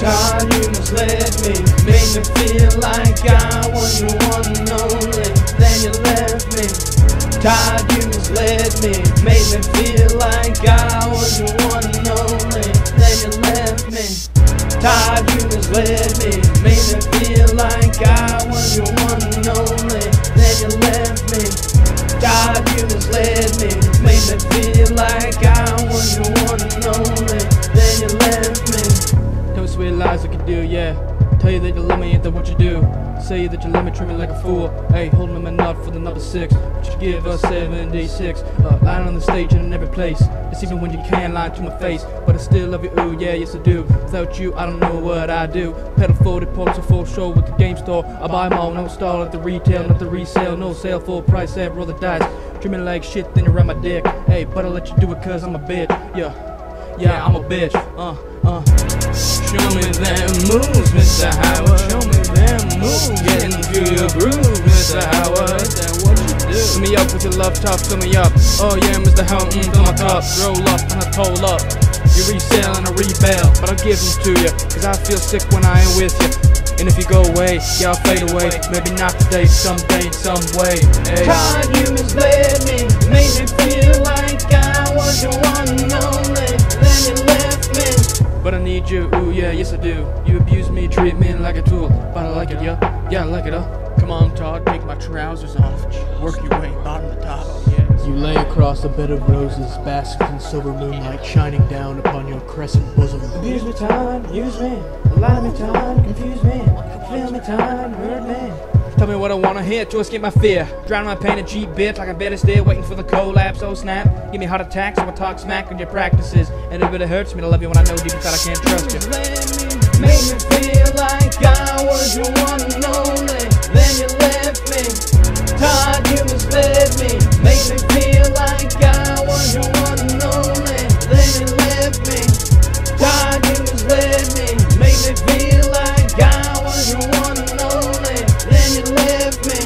Todd, you misled me. Made me feel like I was your one and only. Then you left me. Todd, you misled me. Made me feel like I was your one and only. Then you left me. Todd, you misled me. Made me feel do, yeah. Tell you that you love me, ain't that what you do? Say that you let me treat me like a fool. Hey, holding my nut for the number six. But you give us 76. Uh, lying on the stage and in every place. It's even when you can lie to my face. But I still love you, ooh, yeah, yes I do. Without you, I don't know what I do. Pedal forward, ports a full show with the game store. I buy them all, no stall at the retail, not the resale. No sale, full price, and roll the dice. Treat me like shit, then you ride my dick. Hey, but I let you do it cause I'm a bitch. Yeah, yeah, I'm a bitch. Uh, uh. Show me them moves, Mr. Howard. Show me them moves. Get into your groove, Mr. Howard. What you do? Fill me up with your love Todd, fill me up. Oh yeah, Mr. Howard, mm, fill my cup. Roll up and I toll up. You resell and I rebel, but I'll give them to you. Cause I feel sick when I ain't with you. And if you go away, yeah, I'll fade away. Maybe not today, someday, some way. Hey. Todd, you But I need you, ooh yeah, yes I do. You abuse me, treat me like a tool. But I like it, yeah, yeah, I like it, uh. Come on, Todd, take my trousers off. Work your way bottom to top. You lay across a bed of roses, basked in silver moonlight, shining down upon your crescent bosom. Abuse me, Todd, use me. Lie me, Todd, confuse me. Feel me, Todd, hurt me. Tell me what I wanna hear to escape my fear. Drown my pain in cheap bitch like I better stay waiting for the collapse. Oh snap, give me heart attacks so I talk smack on your practices. And it really hurts me to love you when I know deep inside I can't trust you. Made me feel like I was your man